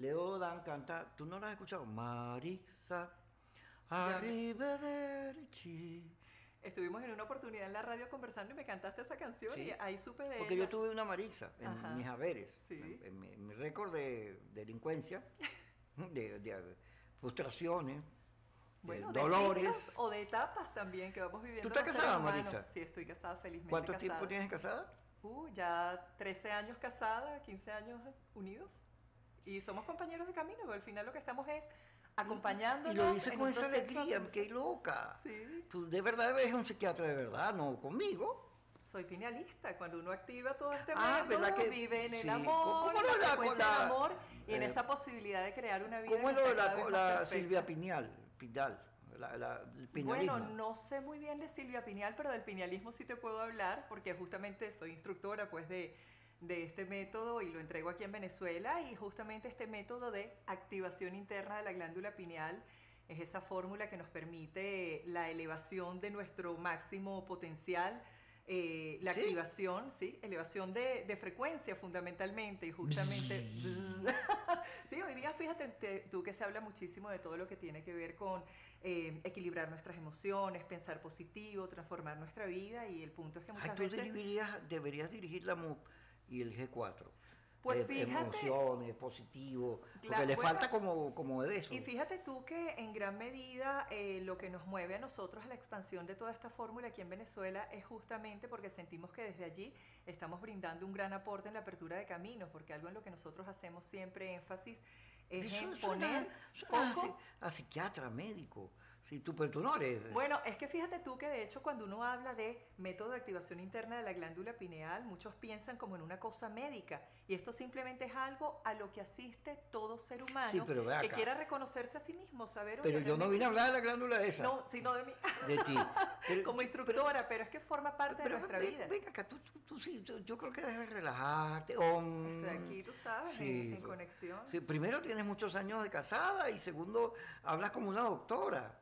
Leo Dan canta, ¿tú no la has escuchado? Marisa, arrivederci. Estuvimos en una oportunidad en la radio conversando y me cantaste esa canción Sí. y ahí supe de Porque ella. yo tuve una Marisa en Ajá. mis haberes, Sí. en, mi, mi récord de delincuencia, de, de frustraciones, Bueno, de dolores. o de etapas también que vamos viviendo. ¿Tú estás casada. Marisa? Sí, estoy casada, felizmente ¿Cuánto casada. tiempo tienes casada? Uh, ya 13 años casada, 15 años unidos. Y somos compañeros de camino, pero al final lo que estamos es acompañándonos. Y lo dices en con esa alegría, qué loca. Sí. Tú de verdad eres un psiquiatra de verdad, no conmigo. Soy pinealista, cuando uno activa todo este Ah, método, ¿verdad que- vive en el sí. amor, ¿Cómo en la la- la- amor y en eh, esa posibilidad de crear una vida ¿Cómo lo la, la. Silvia Piñal? Pinal, la, la- el. Bueno, no sé muy bien de Silvia Piñal, pero del piñalismo sí te puedo hablar, porque justamente soy instructora pues de, de este método y lo entrego aquí en Venezuela y justamente este método de activación interna de la glándula pineal es esa fórmula que nos permite la elevación de nuestro máximo potencial. eh, la ¿Sí? activación, ¿sí? Elevación de, de frecuencia fundamentalmente y justamente... sí, hoy día fíjate te- tú que se habla muchísimo de todo lo que tiene que ver con eh, equilibrar nuestras emociones, pensar positivo, transformar nuestra vida y el punto es que muchas Ay, tú veces... deberías, deberías dirigir la MUP y el G4. Pues Eh, fíjate- Emociones, positivo. Porque Claro, le bueno, falta como, como de eso. Y fíjate tú que en gran medida eh, lo que nos mueve a nosotros a la expansión de toda esta fórmula aquí en Venezuela es justamente porque sentimos que desde allí estamos brindando un gran aporte en la apertura de caminos, porque algo en lo que nosotros hacemos siempre énfasis es en poner a, a psiquiatra, médico. Sí, tú, pero tú no eres. Bueno, es que fíjate tú que de hecho cuando uno habla de método de activación interna de la glándula pineal, muchos piensan como en una cosa médica y esto simplemente es algo a lo que asiste todo ser humano Sí, pero que quiera reconocerse a sí mismo, saber... pero yo no vine a hablar de la glándula esa. No, sino de mí. De ti. Pero- como instructora, pero, es que forma parte pero de nuestra vida. Ven acá, tú, tú- tú sí, yo, yo creo que debes relajarte. om. Estoy aquí, tú sabes, en- en conexión. Sí, primero tienes muchos años de casada y segundo hablas como una doctora.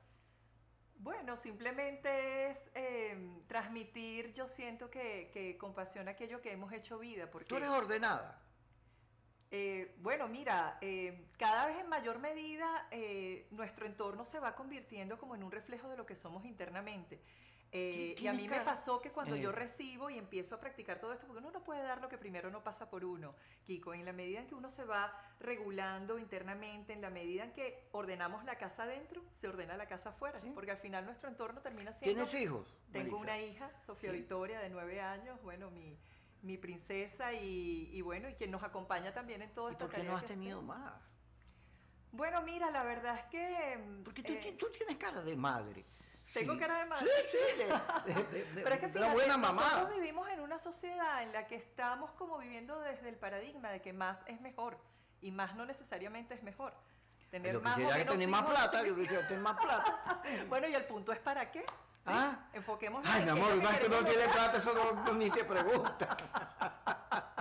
Bueno, simplemente es eh, transmitir, yo siento que, que compasión aquello que hemos hecho vida, porque... Tú eres ordenada. Eh, bueno, mira, eh, cada vez en mayor medida eh, nuestro entorno se va convirtiendo como en un reflejo de lo que somos internamente. Eh, ¿Qué- y a mí me pasó que cuando Eh. yo recibo y empiezo a practicar todo esto, porque uno no puede dar lo que primero no pasa por uno, Kiko, en la medida en que uno se va regulando internamente, en la medida en que ordenamos la casa adentro, se ordena la casa afuera, Sí. porque al final nuestro entorno termina siendo... ¿Tienes hijos? Tengo Marisa? una hija, Sofía Sí. Victoria, de nueve años, bueno, mi, mi princesa y, y bueno, y quien nos acompaña también en toda ¿Y esta por qué no has tenido hacemos. más? Bueno, mira, la verdad es que... Porque tú, eh, tú tienes cara de madre. ¿Tengo Sí. cara de madre? Sí, sí, de, de- de- de- Pero es que la fíjate, buena mamá. nosotros vivimos en una sociedad en la que estamos como viviendo desde el paradigma de que más es mejor y más no necesariamente es mejor. Tener Yo más quisiera que tener más plata, yo quisiera tener más plata. Bueno, y el punto es para qué. ¿Sí? Ah. Enfoquemos Ay, mi amor, más que no tiene plata, eso no- ni te pregunta.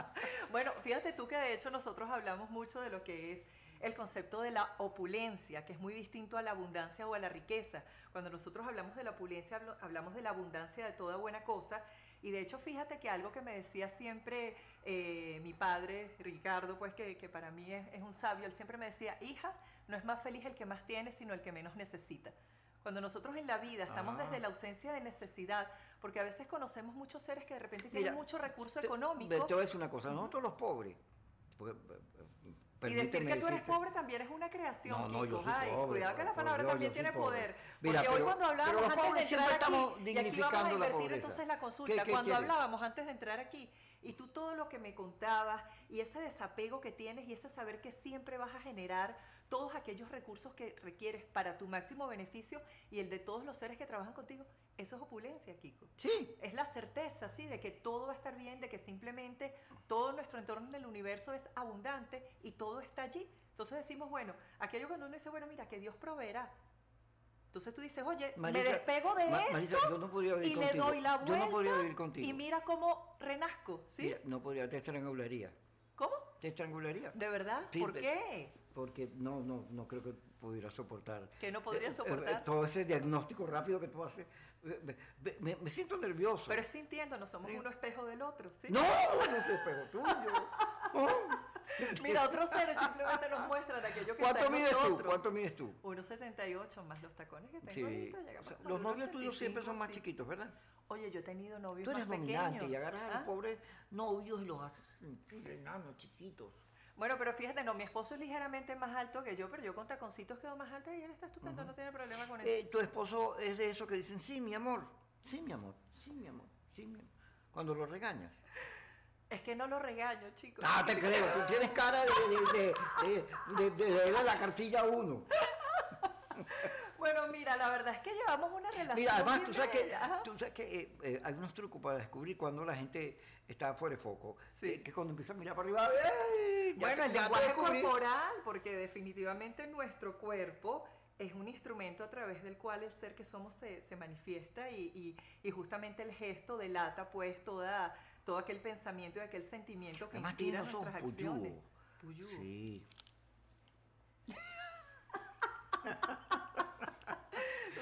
Bueno, fíjate tú que de hecho nosotros hablamos mucho de lo que es el concepto de la opulencia, que es muy distinto a la abundancia o a la riqueza. Cuando nosotros hablamos de la opulencia, hablamos de la abundancia de toda buena cosa. Y de hecho, fíjate que algo que me decía siempre eh, mi padre, Ricardo, pues que, que para mí es, es un sabio, él siempre me decía, hija, no es más feliz el que más tiene, sino el que menos necesita. Cuando nosotros en la vida estamos Ah. desde la ausencia de necesidad, porque a veces conocemos muchos seres que de repente tienen mucho recurso te- económico. Te, voy a decir una cosa, nosotros los pobres, Y decir que tú eres decirte- pobre también es una creación, No, no, yo soy Ay, pobre, cuidado que la palabra también yo tiene pobre. poder. Mira, Porque hoy cuando hablábamos antes de entrar estamos aquí, y aquí vamos a la invertir entonces la ¿Qué- consulta, qué cuando hablábamos antes de entrar aquí, y tú todo lo que me contabas, y ese desapego que tienes, y ese saber que siempre vas a generar todos aquellos recursos que requieres para tu máximo beneficio y el de todos los seres que trabajan contigo, eso es opulencia, Kiko. Sí, Es la certeza, ¿sí? De que todo va a estar bien, de que simplemente todo nuestro entorno en el universo es abundante y todo está allí. Entonces decimos, bueno, aquello cuando uno dice, bueno, mira, que Dios proveerá. Entonces tú dices, oye, me despego de Ma- esto Marisa, yo no podría vivir y le doy la Yo vuelta no podría vivir contigo. y mira cómo renazco, ¿sí? mira, no podría, te estrangularía. ¿Cómo? Te estrangularía. ¿De verdad? Sí, ¿Por qué? Porque no, no, no creo que pudiera soportar. ¿Que no podría eh, eh, soportar? todo ese diagnóstico rápido que tú haces. Me, me- me siento nervioso. Pero es sintiendo, no somos Sí. uno espejo del otro, ¿sí? No, no te pego tuyo. No. Mira, otros seres simplemente nos muestran aquello que ¿Cuánto está en mides tú? nosotros. ¿Cuánto mides tú? 1,78 más los tacones que tengo Sí. ahorita. O sea, los novios tuyos siempre 1,85, son más sí. chiquitos, ¿verdad? Oye, yo he tenido novios Tú eres más dominante pequeños. y agarras a los ¿Ah? pobres novios y los haces sentir enanos, chiquitos. Bueno, pero fíjate, no, mi esposo es ligeramente más alto que yo, pero yo con taconcitos quedo más alta y él está estupendo, no tiene problema con eso. Eh, tu esposo es de esos que dicen, sí, mi amor, sí, mi amor, sí, mi amor, sí, mi amor. Cuando lo regañas. Es que no lo regaño, chicos. Ah, te creo, tú tienes cara de, de, de, de- la cartilla 1. Bueno, mira, la verdad es que llevamos una relación. Mira, además, tú sabes que, tú sabes que eh, eh, hay unos trucos para descubrir cuando la gente está fuera de foco. Sí. Eh, que cuando empieza a mirar para arriba. Ya Bueno, te- el ya lenguaje corporal, porque definitivamente nuestro cuerpo es un instrumento a través del cual el ser que somos se, se manifiesta y, y- y justamente el gesto delata pues toda, todo aquel pensamiento y aquel sentimiento que Además inspira nuestras acciones. Puyú. Sí.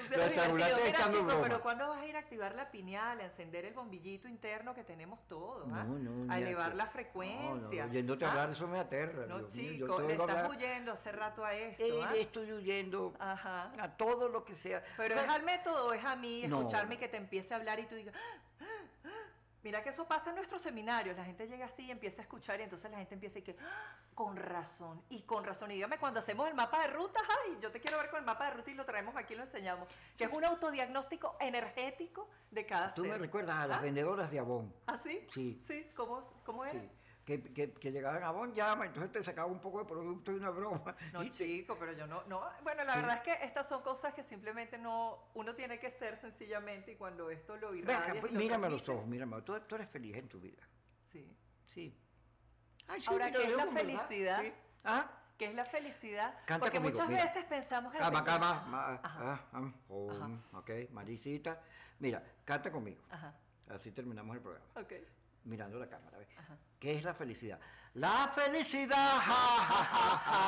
Entonces, Pero mira, echando chico, broma. pero ¿cuándo vas a ir a activar la pineal, a encender el bombillito interno que tenemos todos? ah? No, no, a elevar la No, frecuencia. no, oyéndote ¿ah? hablar, eso me aterra. No, Dios mío, yo chico, le estás hablar, huyendo hace rato a esto. eh, ¿ah? estoy huyendo Ajá. a todo lo que sea. Pero es al método, es a mí No. escucharme y que te empiece a hablar y tú digas, "Ah, ah, ah". Mira que eso pasa en nuestros seminarios, la gente llega así y empieza a escuchar y entonces la gente empieza y que, "Ah, con razón, y con razón, y dígame cuando hacemos el mapa de rutas, ay, yo te quiero ver con el mapa de ruta y lo traemos aquí y lo enseñamos, que es un autodiagnóstico energético de cada Tú ser. me recuerdas a las ¿Ah? vendedoras de Avon. ¿Ah, sí? Sí. Sí, ¿cómo, cómo? Sí. Que, que, que llegaban a Avon llama, entonces te sacaba un poco de producto y una broma. No, Y te- chico, pero yo no, no. Bueno, la Sí. verdad es que estas son cosas que simplemente no, uno tiene que ser sencillamente y cuando esto lo irradias y pues, lo mírame los ojos, mírame. Tú, tú eres feliz en tu vida. Sí. Sí. Ay, Ahora, mira, ¿qué es la felicidad? Sí. ¿Ah? ¿Qué es la felicidad? Canta Porque conmigo, muchas mira. veces pensamos la Calma, felicidad- calma. ma- Ajá. ah, ah, om, ok, Marisita. Mira, canta conmigo. Ajá, Así terminamos el programa. ok. Mirando la cámara. ¿ves? ¿Qué es la felicidad? La felicidad. ja, ja, ja, ja.